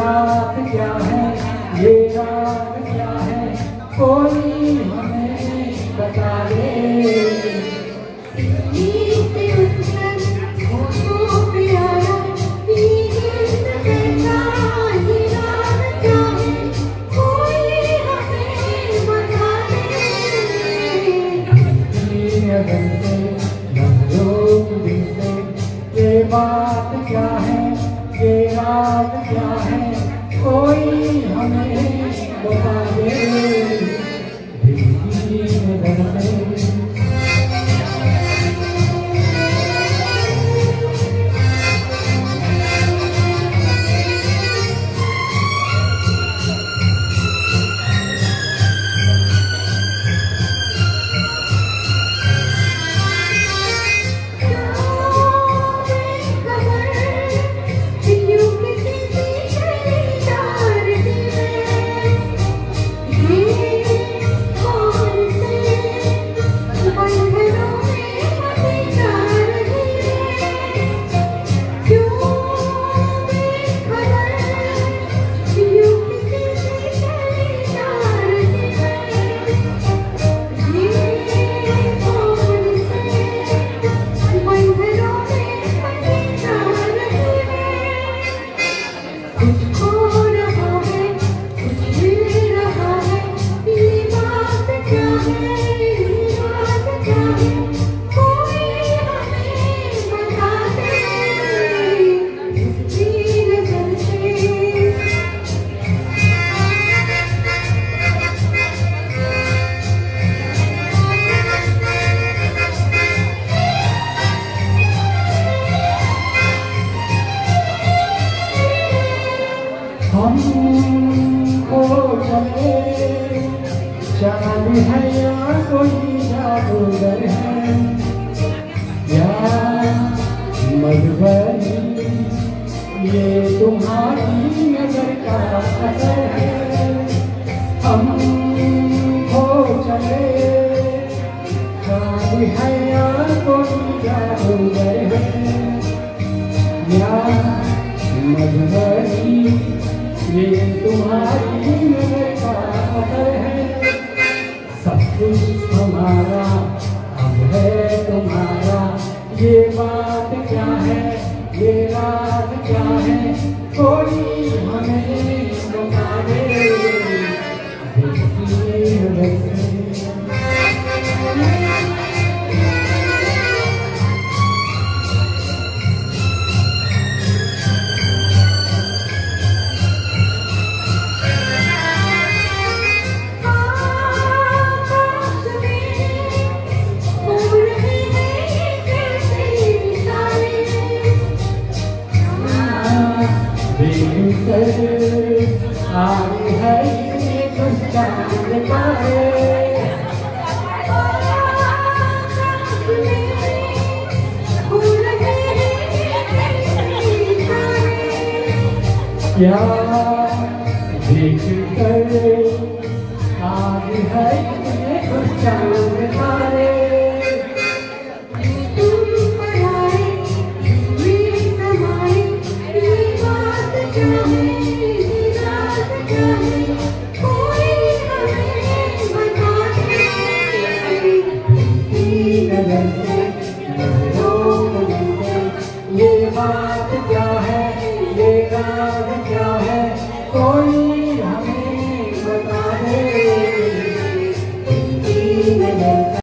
बात क्या है? ये रात क्या है? कोई हमें बता दे। बात क्या है? ये कोई हमें बता दे। हम चले चाँद है या कोई जादूगर है या ये तुम्हारी नज़र का असर है हम को चले चाँद है या कोई जादूगर है या मधुबनी ये तुम्हारी सब कुछ हमारा अब है तुम्हारा। ये बात क्या है? ये रात क्या है? कोई हमें बता दे देखिए क्या देख कर आगे है चाँद तारे ये बात क्या है? ये रात